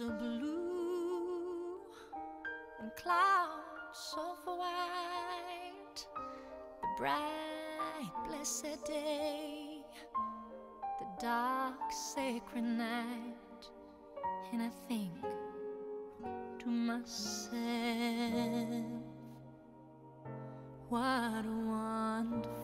of blue and clouds of white, the bright, blessed day, the dark, sacred night, and I think to myself, what a wonderful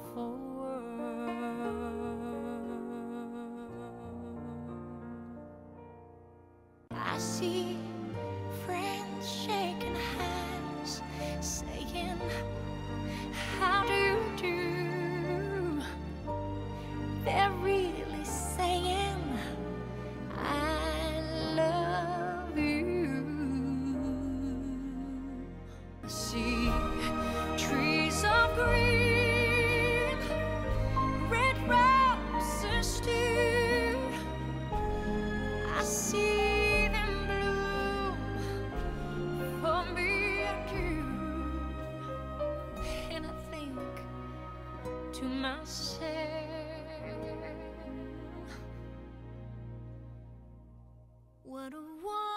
see trees of green, red roses too. I see them bloom for me and you, and I think to myself, what a wonderful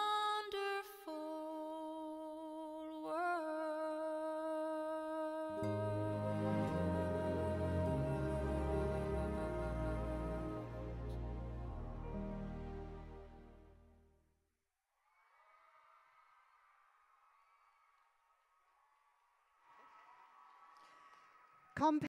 Comp-